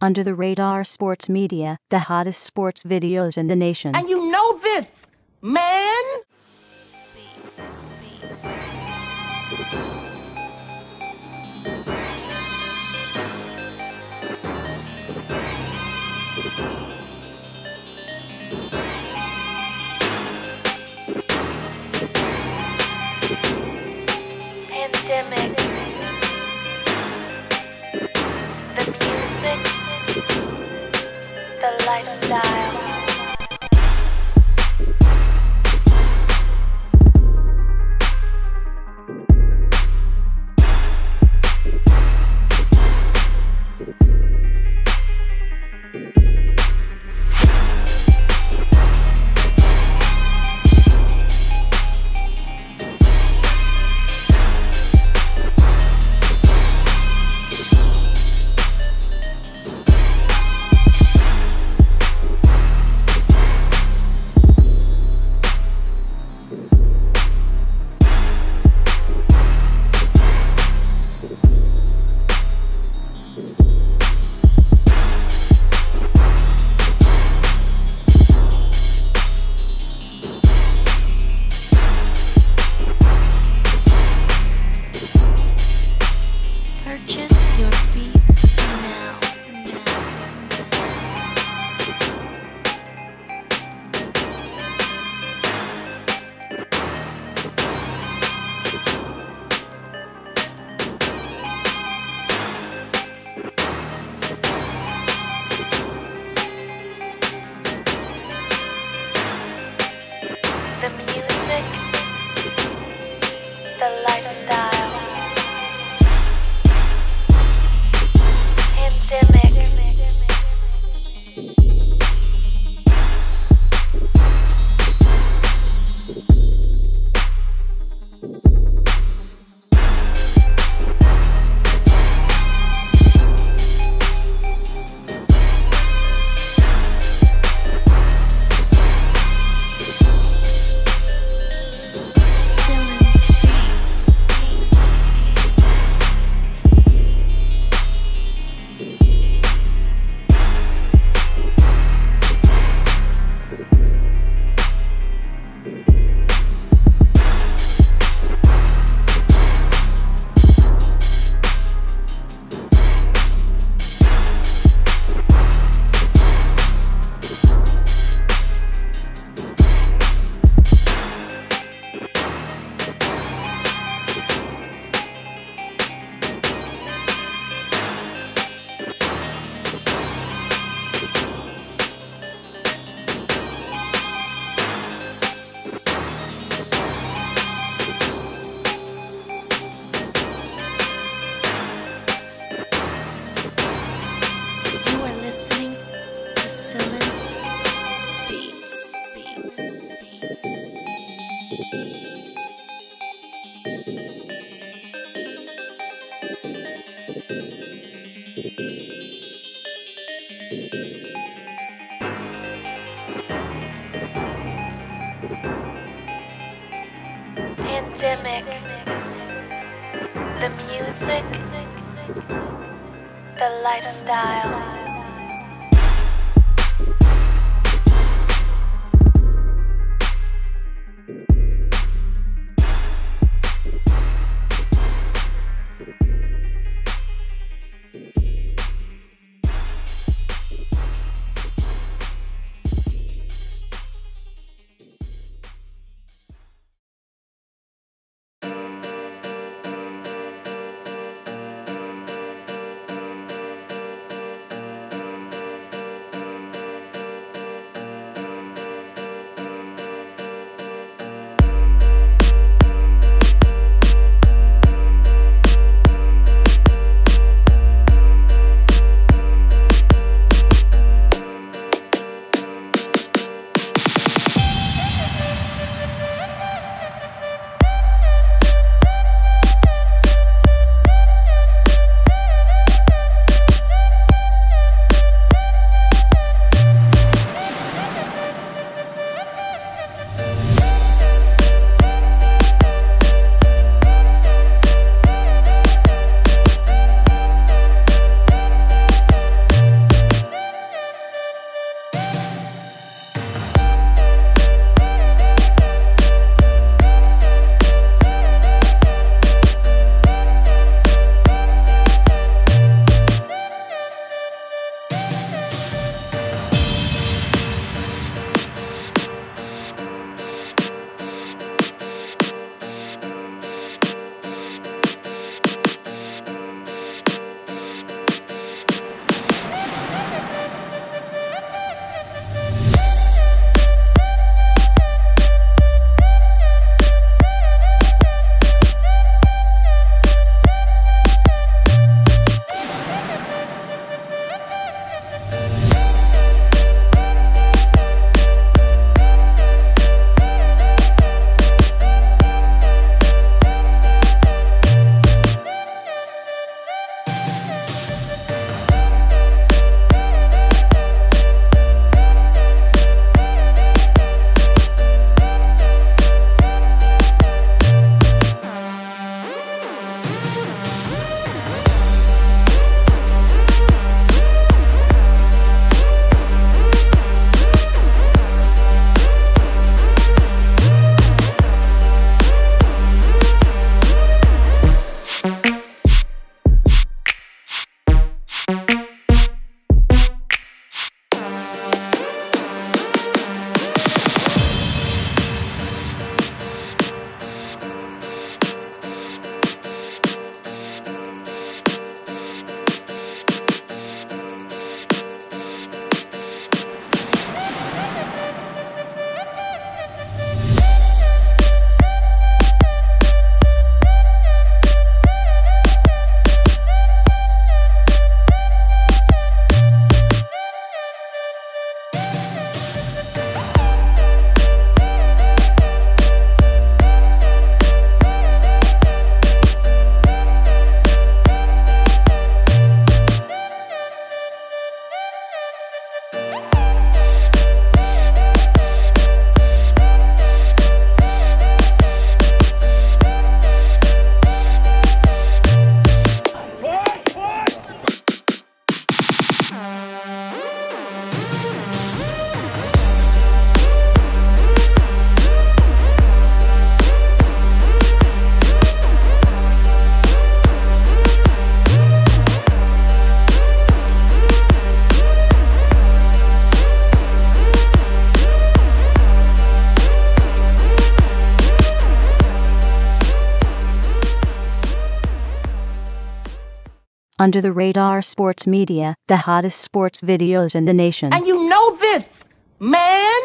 Under the Radar Sports Media, the hottest sports videos in the nation. And you know this, man! Pandemic. Lifestyle. Pandemic. The music. The lifestyle. Under the Radar Sports Media, the hottest sports videos in the nation. And you know this, man.